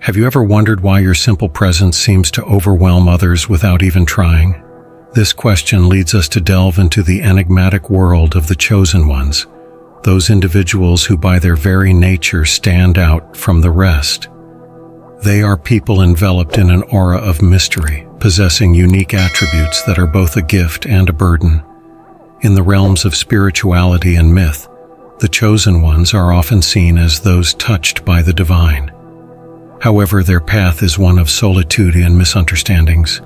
Have you ever wondered why your simple presence seems to overwhelm others without even trying? This question leads us to delve into the enigmatic world of the chosen ones, those individuals who by their very nature stand out from the rest. They are people enveloped in an aura of mystery, possessing unique attributes that are both a gift and a burden. In the realms of spirituality and myth, the chosen ones are often seen as those touched by the divine. However, their path is one of solitude and misunderstandings.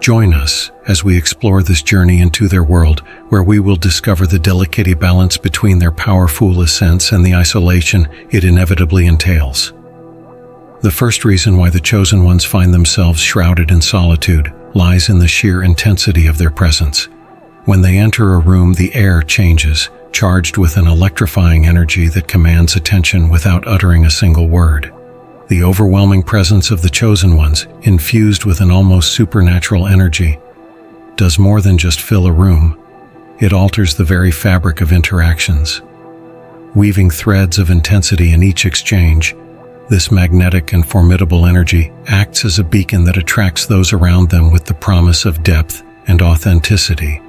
Join us as we explore this journey into their world, where we will discover the delicate balance between their powerful ascents and the isolation it inevitably entails. The first reason why the chosen ones find themselves shrouded in solitude lies in the sheer intensity of their presence. When they enter a room, the air changes, charged with an electrifying energy that commands attention without uttering a single word. The overwhelming presence of the chosen ones, infused with an almost supernatural energy, does more than just fill a room. It alters the very fabric of interactions. Weaving threads of intensity in each exchange, this magnetic and formidable energy acts as a beacon that attracts those around them with the promise of depth and authenticity.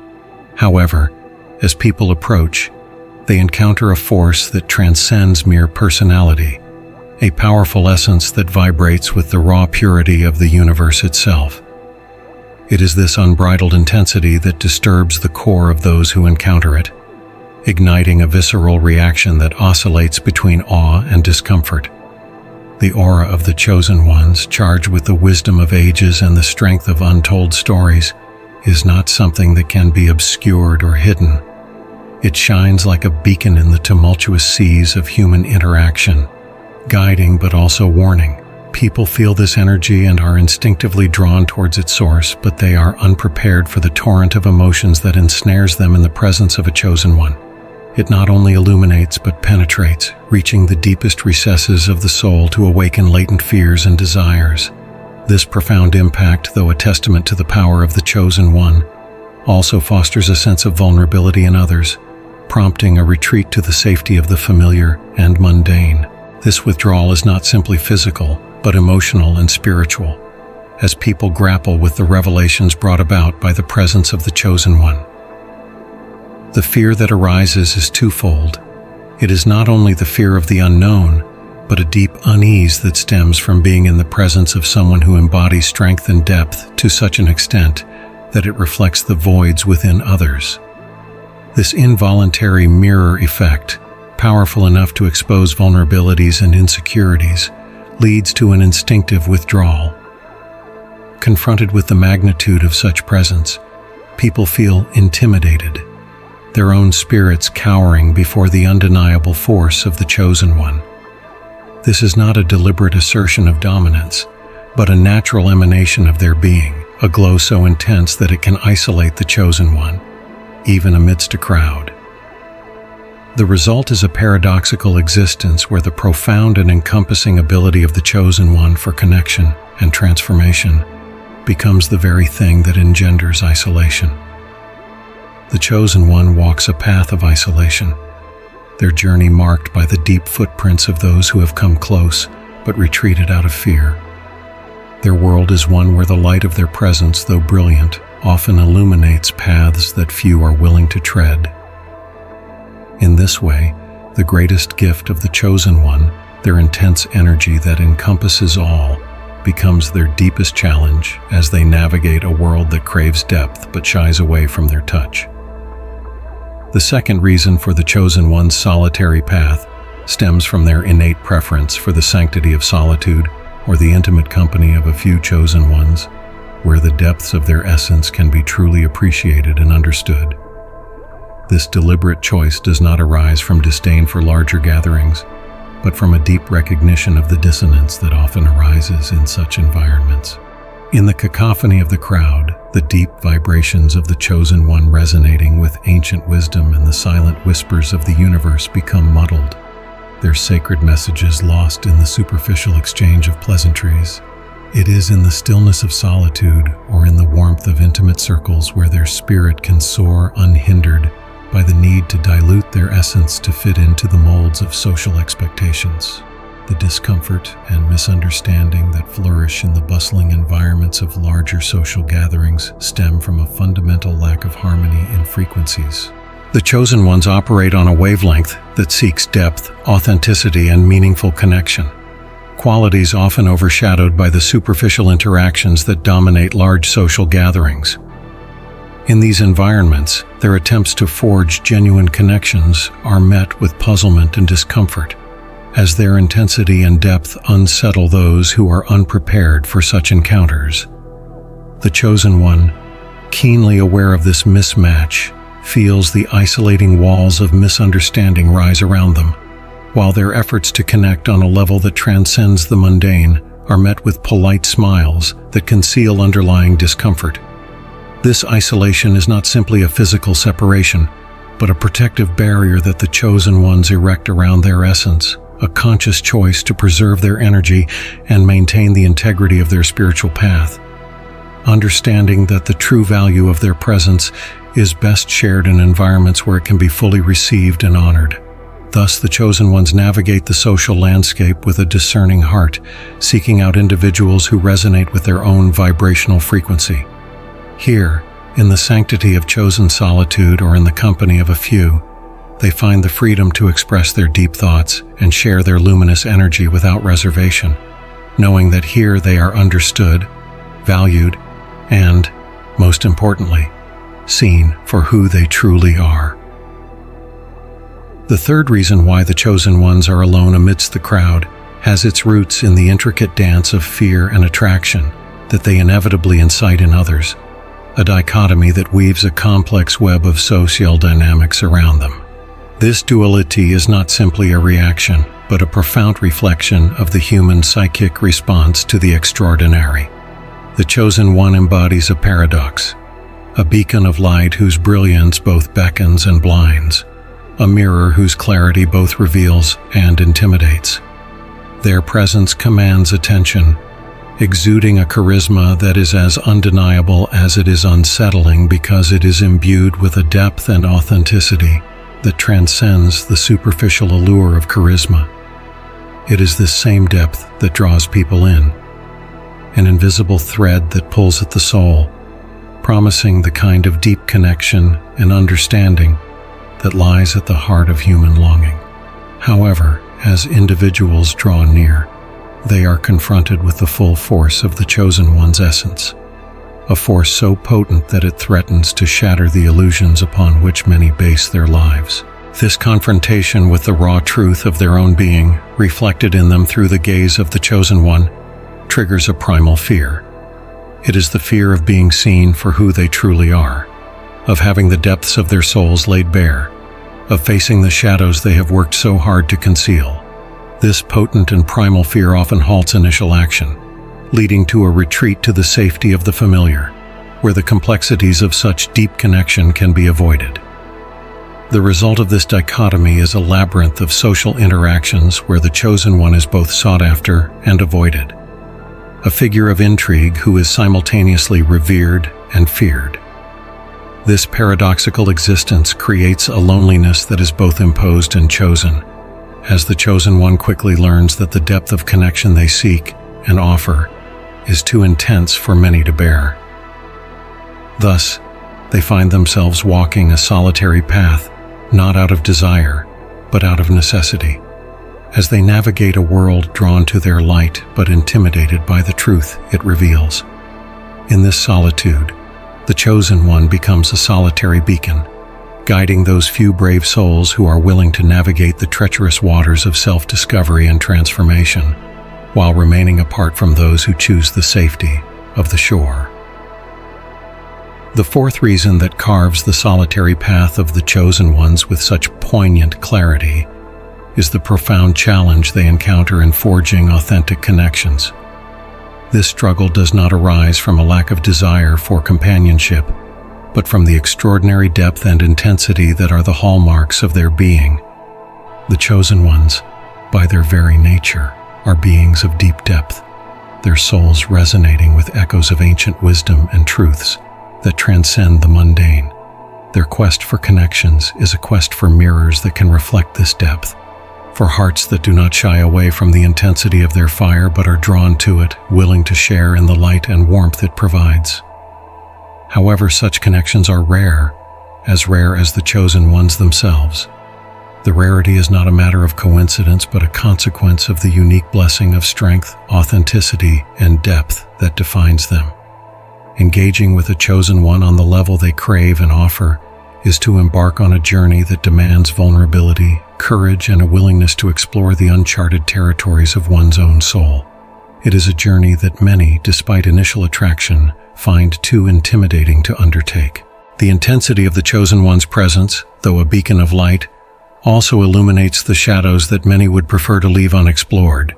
However, as people approach, they encounter a force that transcends mere personality, a powerful essence that vibrates with the raw purity of the universe itself. It is this unbridled intensity that disturbs the core of those who encounter it, igniting a visceral reaction that oscillates between awe and discomfort. The aura of the chosen ones, charged with the wisdom of ages and the strength of untold stories, is not something that can be obscured or hidden. It shines like a beacon in the tumultuous seas of human interaction, guiding but also warning. People feel this energy and are instinctively drawn towards its source, but they are unprepared for the torrent of emotions that ensnares them in the presence of a chosen one. It not only illuminates but penetrates, reaching the deepest recesses of the soul to awaken latent fears and desires. This profound impact, though a testament to the power of the chosen one, also fosters a sense of vulnerability in others, prompting a retreat to the safety of the familiar and mundane. This withdrawal is not simply physical, but emotional and spiritual, as people grapple with the revelations brought about by the presence of the chosen one. The fear that arises is twofold. It is not only the fear of the unknown, but a deep unease that stems from being in the presence of someone who embodies strength and depth to such an extent that it reflects the voids within others. This involuntary mirror effect, powerful enough to expose vulnerabilities and insecurities, leads to an instinctive withdrawal. Confronted with the magnitude of such presence, people feel intimidated, their own spirits cowering before the undeniable force of the chosen one. This is not a deliberate assertion of dominance, but a natural emanation of their being, a glow so intense that it can isolate the chosen one, even amidst a crowd. The result is a paradoxical existence where the profound and encompassing ability of the chosen one for connection and transformation becomes the very thing that engenders isolation. The chosen one walks a path of isolation their journey marked by the deep footprints of those who have come close but retreated out of fear. Their world is one where the light of their presence, though brilliant, often illuminates paths that few are willing to tread. In this way, the greatest gift of the chosen one, their intense energy that encompasses all, becomes their deepest challenge as they navigate a world that craves depth but shies away from their touch. The second reason for the chosen one's solitary path stems from their innate preference for the sanctity of solitude or the intimate company of a few chosen ones, where the depths of their essence can be truly appreciated and understood. This deliberate choice does not arise from disdain for larger gatherings, but from a deep recognition of the dissonance that often arises in such environments. In the cacophony of the crowd, the deep vibrations of the Chosen One resonating with ancient wisdom and the silent whispers of the universe become muddled, their sacred messages lost in the superficial exchange of pleasantries. It is in the stillness of solitude or in the warmth of intimate circles where their spirit can soar unhindered by the need to dilute their essence to fit into the molds of social expectations. the discomfort and misunderstanding that flourish in the bustling environments of larger social gatherings stem from a fundamental lack of harmony in frequencies. The chosen ones operate on a wavelength that seeks depth, authenticity, and meaningful connection. Qualities often overshadowed by the superficial interactions that dominate large social gatherings. In these environments, their attempts to forge genuine connections are met with puzzlement and discomfort as their intensity and depth unsettle those who are unprepared for such encounters. The Chosen One, keenly aware of this mismatch, feels the isolating walls of misunderstanding rise around them, while their efforts to connect on a level that transcends the mundane are met with polite smiles that conceal underlying discomfort. This isolation is not simply a physical separation, but a protective barrier that the chosen ones erect around their essence a conscious choice to preserve their energy and maintain the integrity of their spiritual path. Understanding that the true value of their presence is best shared in environments where it can be fully received and honored. Thus, the chosen ones navigate the social landscape with a discerning heart, seeking out individuals who resonate with their own vibrational frequency. Here, in the sanctity of chosen solitude or in the company of a few, they find the freedom to express their deep thoughts and share their luminous energy without reservation, knowing that here they are understood, valued, and, most importantly, seen for who they truly are. The third reason why the chosen ones are alone amidst the crowd has its roots in the intricate dance of fear and attraction that they inevitably incite in others, a dichotomy that weaves a complex web of social dynamics around them. This duality is not simply a reaction, but a profound reflection of the human psychic response to the extraordinary. The Chosen One embodies a paradox, a beacon of light whose brilliance both beckons and blinds, a mirror whose clarity both reveals and intimidates. Their presence commands attention, exuding a charisma that is as undeniable as it is unsettling because it is imbued with a depth and authenticity that transcends the superficial allure of charisma. It is this same depth that draws people in, an invisible thread that pulls at the soul, promising the kind of deep connection and understanding that lies at the heart of human longing. However, as individuals draw near, they are confronted with the full force of the Chosen One's essence a force so potent that it threatens to shatter the illusions upon which many base their lives. This confrontation with the raw truth of their own being, reflected in them through the gaze of the Chosen One, triggers a primal fear. It is the fear of being seen for who they truly are, of having the depths of their souls laid bare, of facing the shadows they have worked so hard to conceal. This potent and primal fear often halts initial action, leading to a retreat to the safety of the familiar, where the complexities of such deep connection can be avoided. The result of this dichotomy is a labyrinth of social interactions where the chosen one is both sought after and avoided, a figure of intrigue who is simultaneously revered and feared. This paradoxical existence creates a loneliness that is both imposed and chosen, as the chosen one quickly learns that the depth of connection they seek and offer is too intense for many to bear. Thus, they find themselves walking a solitary path, not out of desire, but out of necessity, as they navigate a world drawn to their light but intimidated by the truth it reveals. In this solitude, the Chosen One becomes a solitary beacon, guiding those few brave souls who are willing to navigate the treacherous waters of self-discovery and transformation while remaining apart from those who choose the safety of the shore. The fourth reason that carves the solitary path of the chosen ones with such poignant clarity is the profound challenge they encounter in forging authentic connections. This struggle does not arise from a lack of desire for companionship, but from the extraordinary depth and intensity that are the hallmarks of their being. The chosen ones, by their very nature, are beings of deep depth, their souls resonating with echoes of ancient wisdom and truths that transcend the mundane. Their quest for connections is a quest for mirrors that can reflect this depth, for hearts that do not shy away from the intensity of their fire but are drawn to it, willing to share in the light and warmth it provides. However, such connections are rare, as rare as the chosen ones themselves. The rarity is not a matter of coincidence, but a consequence of the unique blessing of strength, authenticity, and depth that defines them. Engaging with a chosen one on the level they crave and offer is to embark on a journey that demands vulnerability, courage, and a willingness to explore the uncharted territories of one's own soul. It is a journey that many, despite initial attraction, find too intimidating to undertake. The intensity of the chosen one's presence, though a beacon of light, also illuminates the shadows that many would prefer to leave unexplored,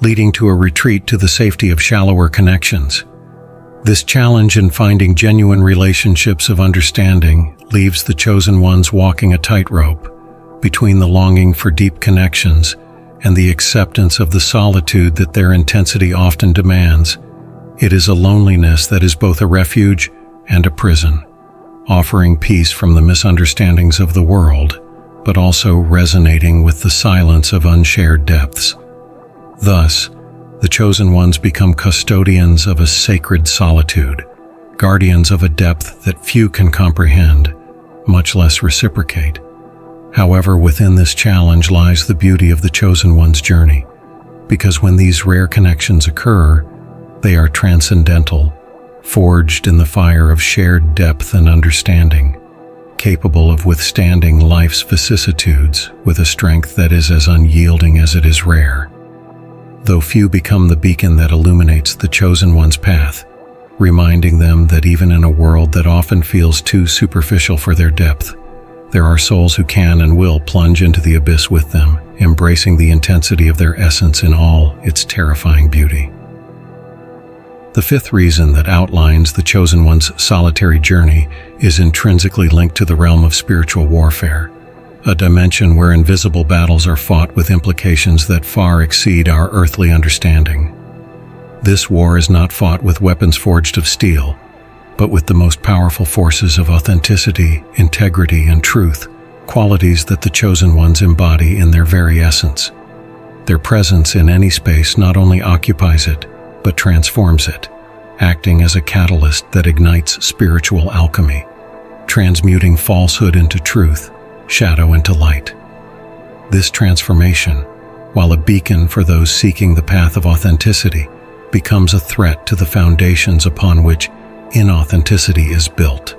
leading to a retreat to the safety of shallower connections. This challenge in finding genuine relationships of understanding leaves the chosen ones walking a tightrope between the longing for deep connections and the acceptance of the solitude that their intensity often demands. It is a loneliness that is both a refuge and a prison, offering peace from the misunderstandings of the world, but also resonating with the silence of unshared depths. Thus, the chosen ones become custodians of a sacred solitude, guardians of a depth that few can comprehend, much less reciprocate. However, within this challenge lies the beauty of the chosen one's journey, because when these rare connections occur, they are transcendental, forged in the fire of shared depth and understanding, capable of withstanding life's vicissitudes with a strength that is as unyielding as it is rare though few become the beacon that illuminates the chosen one's path, reminding them that even in a world that often feels too superficial for their depth, there are souls who can and will plunge into the abyss with them, embracing the intensity of their essence in all its terrifying beauty. The fifth reason that outlines the chosen one's solitary journey is intrinsically linked to the realm of spiritual warfare a dimension where invisible battles are fought with implications that far exceed our earthly understanding. This war is not fought with weapons forged of steel, but with the most powerful forces of authenticity, integrity, and truth, qualities that the chosen ones embody in their very essence. Their presence in any space not only occupies it, but transforms it, acting as a catalyst that ignites spiritual alchemy, transmuting falsehood into truth shadow into light. This transformation, while a beacon for those seeking the path of authenticity, becomes a threat to the foundations upon which inauthenticity is built.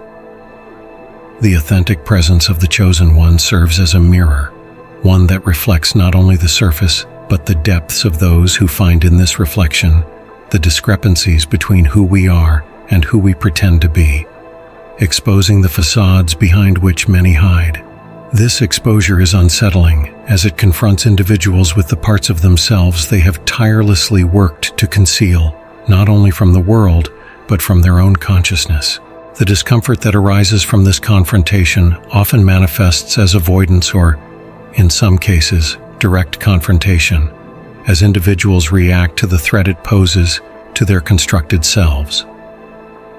The authentic presence of the Chosen One serves as a mirror, one that reflects not only the surface, but the depths of those who find in this reflection the discrepancies between who we are and who we pretend to be, exposing the facades behind which many hide. This exposure is unsettling as it confronts individuals with the parts of themselves they have tirelessly worked to conceal, not only from the world, but from their own consciousness. The discomfort that arises from this confrontation often manifests as avoidance or, in some cases, direct confrontation, as individuals react to the threat it poses to their constructed selves.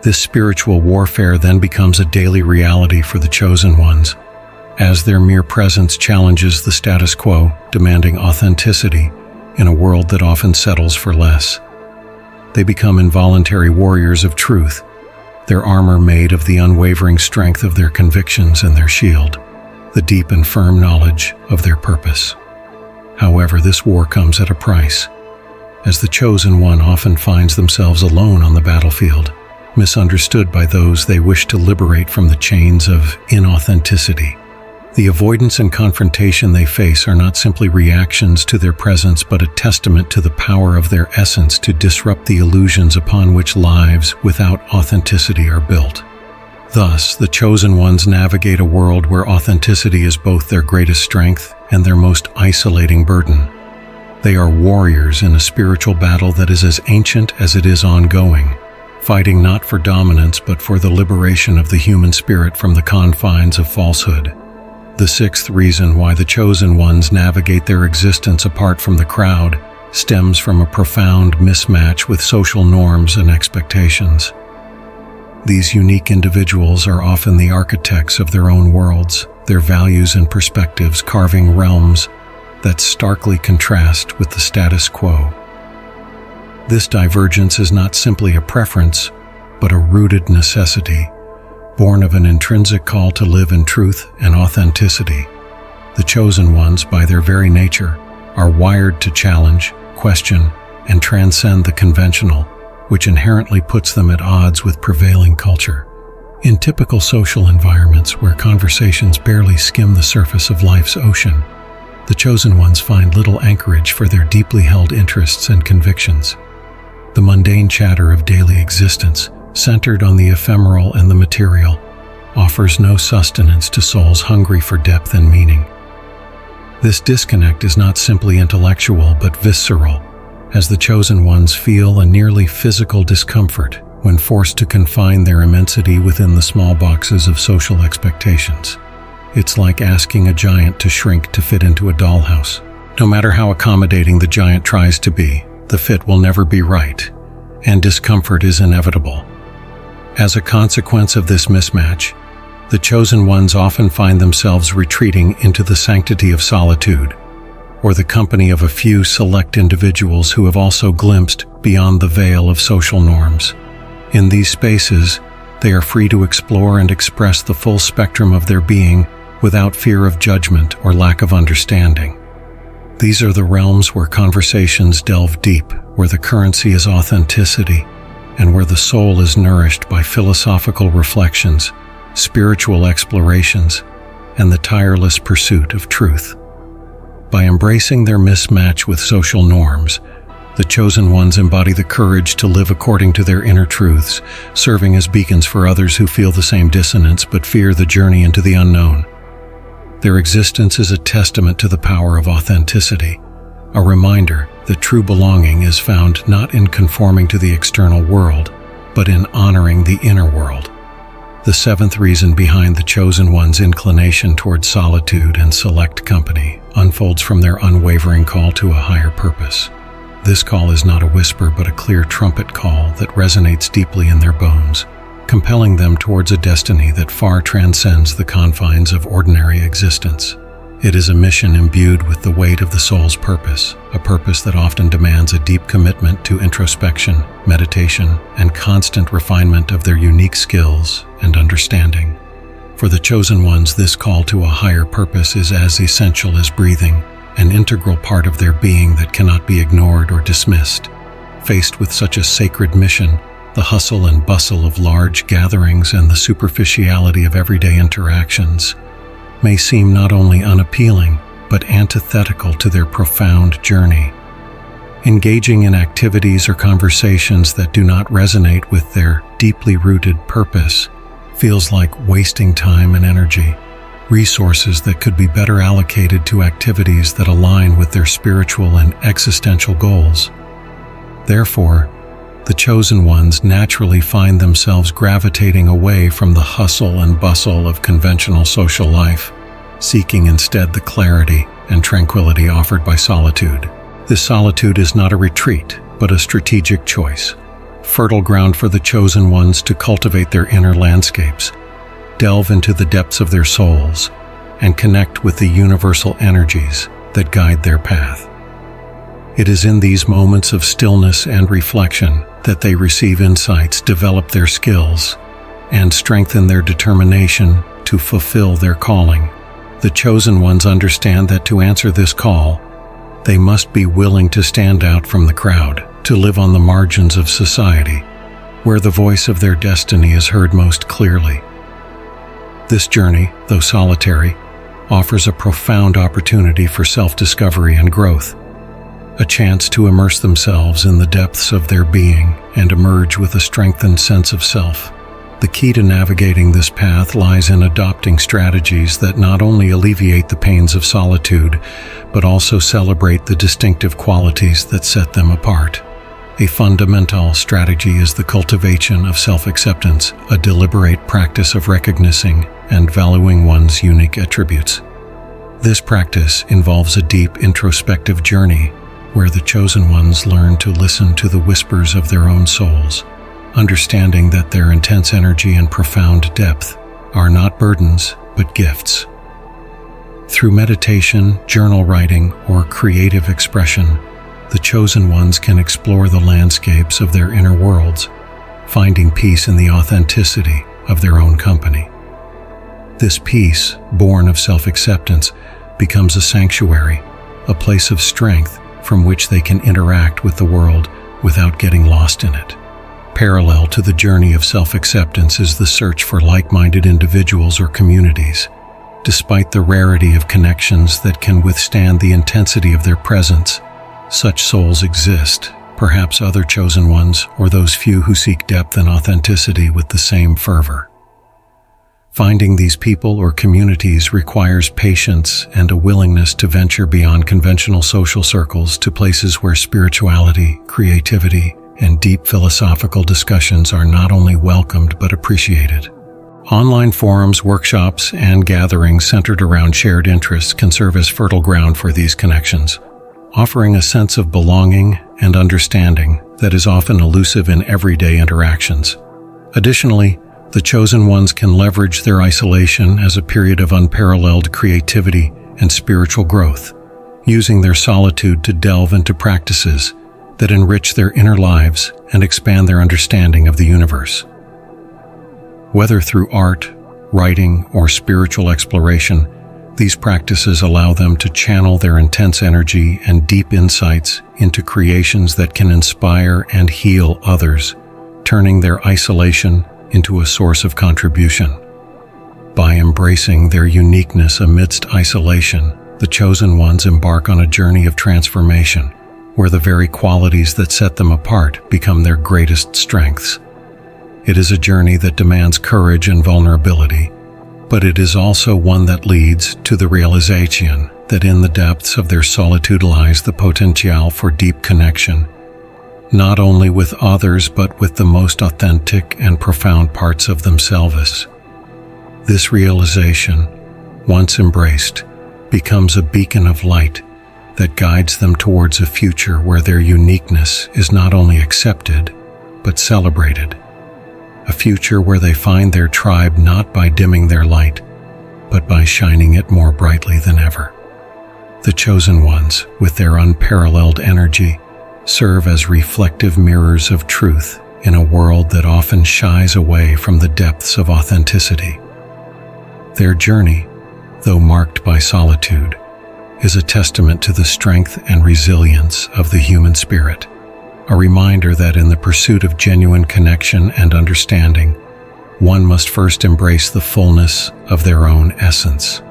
This spiritual warfare then becomes a daily reality for the chosen ones as their mere presence challenges the status quo, demanding authenticity in a world that often settles for less. They become involuntary warriors of truth, their armor made of the unwavering strength of their convictions and their shield, the deep and firm knowledge of their purpose. However, this war comes at a price, as the chosen one often finds themselves alone on the battlefield, misunderstood by those they wish to liberate from the chains of inauthenticity. The avoidance and confrontation they face are not simply reactions to their presence, but a testament to the power of their essence to disrupt the illusions upon which lives without authenticity are built. Thus, the chosen ones navigate a world where authenticity is both their greatest strength and their most isolating burden. They are warriors in a spiritual battle that is as ancient as it is ongoing, fighting not for dominance but for the liberation of the human spirit from the confines of falsehood. The sixth reason why the chosen ones navigate their existence apart from the crowd stems from a profound mismatch with social norms and expectations. These unique individuals are often the architects of their own worlds, their values and perspectives carving realms that starkly contrast with the status quo. This divergence is not simply a preference, but a rooted necessity, born of an intrinsic call to live in truth and authenticity. The chosen ones, by their very nature, are wired to challenge, question, and transcend the conventional, which inherently puts them at odds with prevailing culture. In typical social environments where conversations barely skim the surface of life's ocean, the chosen ones find little anchorage for their deeply held interests and convictions. The mundane chatter of daily existence, centered on the ephemeral and the material, offers no sustenance to souls hungry for depth and meaning. This disconnect is not simply intellectual but visceral, as the chosen ones feel a nearly physical discomfort when forced to confine their immensity within the small boxes of social expectations. It's like asking a giant to shrink to fit into a dollhouse. No matter how accommodating the giant tries to be, the fit will never be right, and discomfort is inevitable. As a consequence of this mismatch, the chosen ones often find themselves retreating into the sanctity of solitude, or the company of a few select individuals who have also glimpsed beyond the veil of social norms. In these spaces, they are free to explore and express the full spectrum of their being without fear of judgment or lack of understanding. These are the realms where conversations delve deep, where the currency is authenticity, and where the soul is nourished by philosophical reflections, spiritual explorations, and the tireless pursuit of truth. By embracing their mismatch with social norms, the chosen ones embody the courage to live according to their inner truths, serving as beacons for others who feel the same dissonance but fear the journey into the unknown. Their existence is a testament to the power of authenticity, a reminder that true belonging is found not in conforming to the external world, but in honoring the inner world. The seventh reason behind the chosen one's inclination toward solitude and select company unfolds from their unwavering call to a higher purpose. This call is not a whisper but a clear trumpet call that resonates deeply in their bones, compelling them towards a destiny that far transcends the confines of ordinary existence. It is a mission imbued with the weight of the soul's purpose, a purpose that often demands a deep commitment to introspection, meditation, and constant refinement of their unique skills and understanding. For the chosen ones, this call to a higher purpose is as essential as breathing, an integral part of their being that cannot be ignored or dismissed. Faced with such a sacred mission, the hustle and bustle of large gatherings and the superficiality of everyday interactions may seem not only unappealing, but antithetical to their profound journey. Engaging in activities or conversations that do not resonate with their deeply rooted purpose feels like wasting time and energy resources that could be better allocated to activities that align with their spiritual and existential goals. Therefore, the chosen ones naturally find themselves gravitating away from the hustle and bustle of conventional social life, seeking instead the clarity and tranquility offered by solitude. This solitude is not a retreat, but a strategic choice, fertile ground for the chosen ones to cultivate their inner landscapes, delve into the depths of their souls, and connect with the universal energies that guide their path. It is in these moments of stillness and reflection that they receive insights, develop their skills, and strengthen their determination to fulfill their calling. The chosen ones understand that to answer this call, they must be willing to stand out from the crowd, to live on the margins of society, where the voice of their destiny is heard most clearly. This journey, though solitary, offers a profound opportunity for self-discovery and growth, a chance to immerse themselves in the depths of their being and emerge with a strengthened sense of self. The key to navigating this path lies in adopting strategies that not only alleviate the pains of solitude, but also celebrate the distinctive qualities that set them apart. A fundamental strategy is the cultivation of self-acceptance, a deliberate practice of recognizing and valuing one's unique attributes. This practice involves a deep introspective journey where the chosen ones learn to listen to the whispers of their own souls, understanding that their intense energy and profound depth are not burdens, but gifts. Through meditation, journal writing, or creative expression, the chosen ones can explore the landscapes of their inner worlds, finding peace in the authenticity of their own company. This peace, born of self-acceptance, becomes a sanctuary, a place of strength from which they can interact with the world without getting lost in it. Parallel to the journey of self-acceptance is the search for like-minded individuals or communities. Despite the rarity of connections that can withstand the intensity of their presence, such souls exist, perhaps other chosen ones or those few who seek depth and authenticity with the same fervor. Finding these people or communities requires patience and a willingness to venture beyond conventional social circles to places where spirituality, creativity, and deep philosophical discussions are not only welcomed but appreciated. Online forums, workshops, and gatherings centered around shared interests can serve as fertile ground for these connections, offering a sense of belonging and understanding that is often elusive in everyday interactions. Additionally, the chosen ones can leverage their isolation as a period of unparalleled creativity and spiritual growth, using their solitude to delve into practices that enrich their inner lives and expand their understanding of the universe. Whether through art, writing, or spiritual exploration, these practices allow them to channel their intense energy and deep insights into creations that can inspire and heal others, turning their isolation into a source of contribution. By embracing their uniqueness amidst isolation, the chosen ones embark on a journey of transformation, where the very qualities that set them apart become their greatest strengths. It is a journey that demands courage and vulnerability, but it is also one that leads to the realization that in the depths of their solitude lies the potential for deep connection not only with others but with the most authentic and profound parts of themselves. This realization, once embraced, becomes a beacon of light that guides them towards a future where their uniqueness is not only accepted, but celebrated. A future where they find their tribe not by dimming their light, but by shining it more brightly than ever. The chosen ones, with their unparalleled energy, serve as reflective mirrors of truth in a world that often shies away from the depths of authenticity. Their journey, though marked by solitude, is a testament to the strength and resilience of the human spirit, a reminder that in the pursuit of genuine connection and understanding, one must first embrace the fullness of their own essence.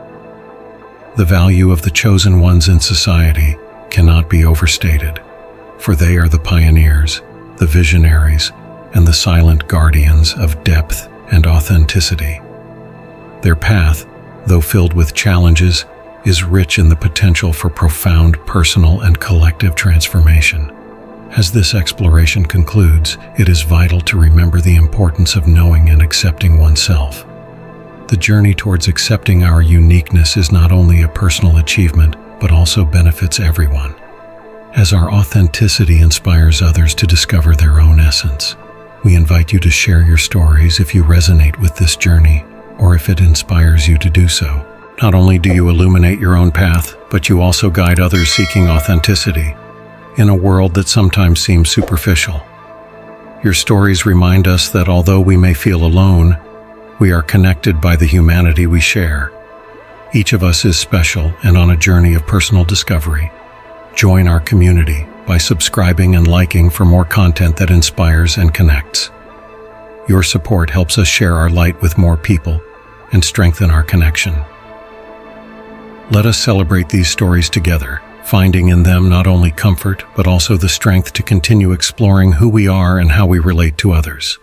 The value of the chosen ones in society cannot be overstated for they are the pioneers, the visionaries, and the silent guardians of depth and authenticity. Their path, though filled with challenges, is rich in the potential for profound personal and collective transformation. As this exploration concludes, it is vital to remember the importance of knowing and accepting oneself. The journey towards accepting our uniqueness is not only a personal achievement, but also benefits everyone as our authenticity inspires others to discover their own essence. We invite you to share your stories if you resonate with this journey or if it inspires you to do so. Not only do you illuminate your own path, but you also guide others seeking authenticity in a world that sometimes seems superficial. Your stories remind us that although we may feel alone, we are connected by the humanity we share. Each of us is special and on a journey of personal discovery. Join our community by subscribing and liking for more content that inspires and connects. Your support helps us share our light with more people and strengthen our connection. Let us celebrate these stories together, finding in them not only comfort, but also the strength to continue exploring who we are and how we relate to others.